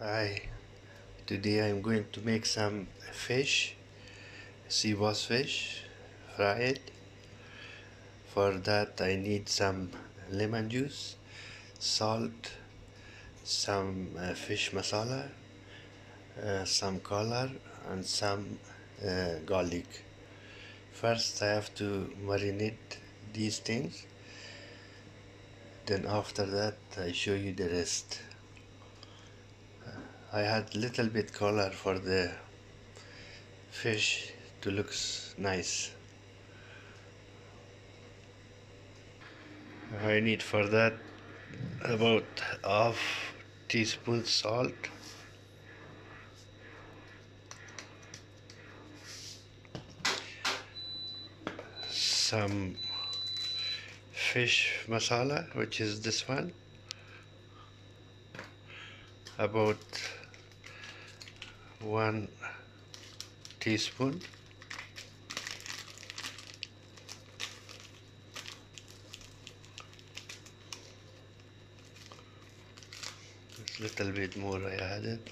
Hi, today I'm going to make some fish, sea bass fish, fry it. For that I need some lemon juice, salt, some uh, fish masala, uh, some color and some uh, garlic. First I have to marinate these things, then after that I show you the rest. I had little bit color for the fish to look nice. I need for that about half teaspoon salt some fish masala which is this one about one teaspoon. Just a little bit more I added.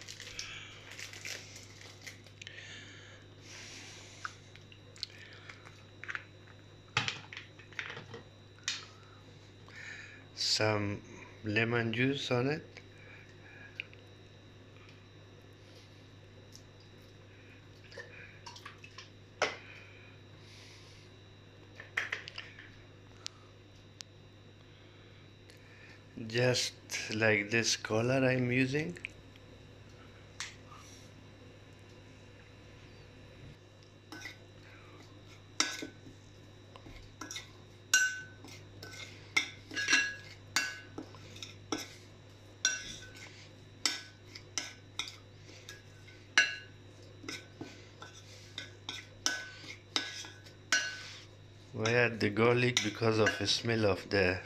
Some lemon juice on it just like this color I'm using? I add the garlic because of the smell of the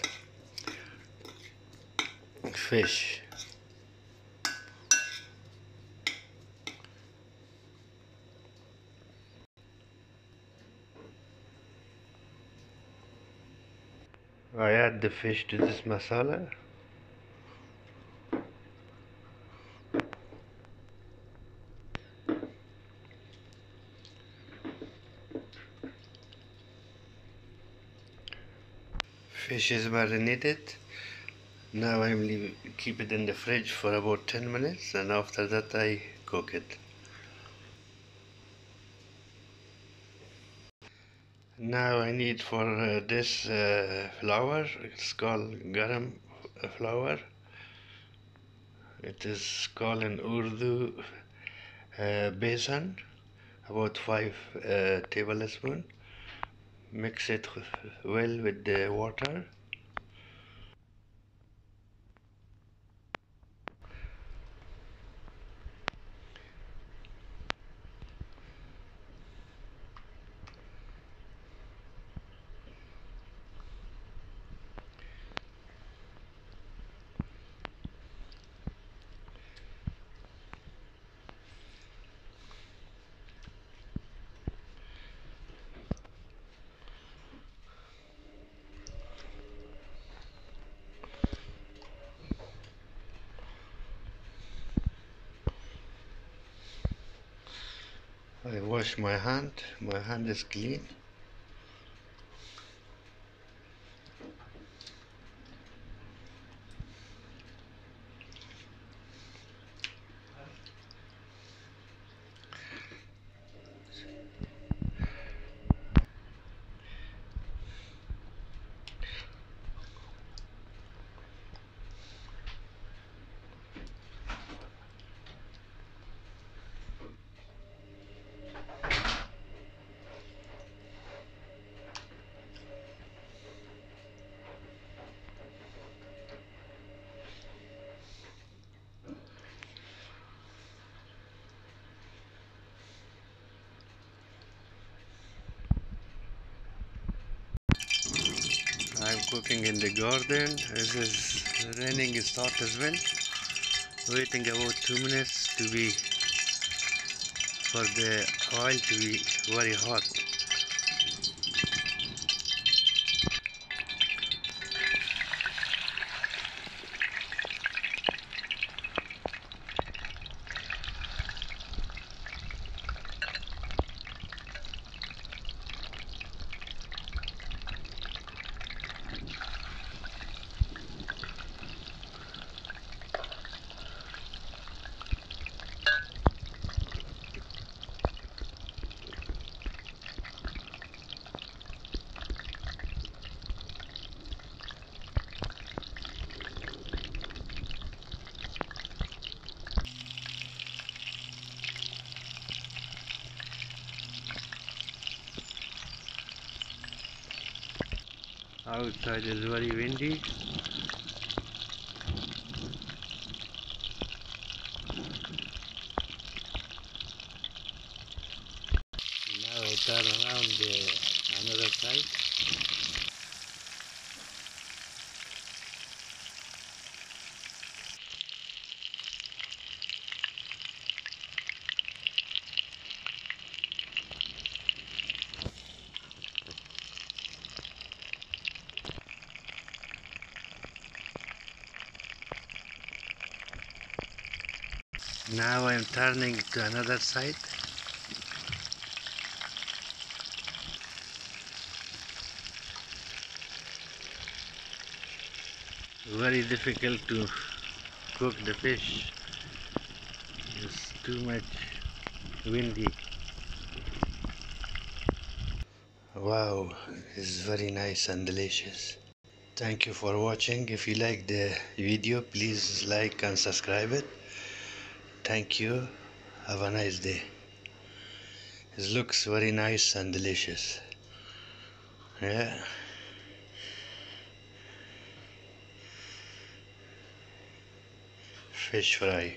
fish. I add the fish to this masala. Fish is marinated. Now I'm keep it in the fridge for about 10 minutes and after that I cook it. Now I need for uh, this uh, flour, it's called garam flour. It is called in Urdu uh, besan, about 5 uh, tablespoon. Mix it well with the water I wash my hand, my hand is clean. I'm cooking in the garden. This is raining start as well. Waiting about two minutes to be for the oil to be very hot. Outside is very windy. Now turn around the another side Now I'm turning to another side. Very difficult to cook the fish. It's too much windy. Wow, it's very nice and delicious. Thank you for watching. If you like the video, please like and subscribe it. Thank you. Have a nice day. It looks very nice and delicious. Yeah. Fish fry.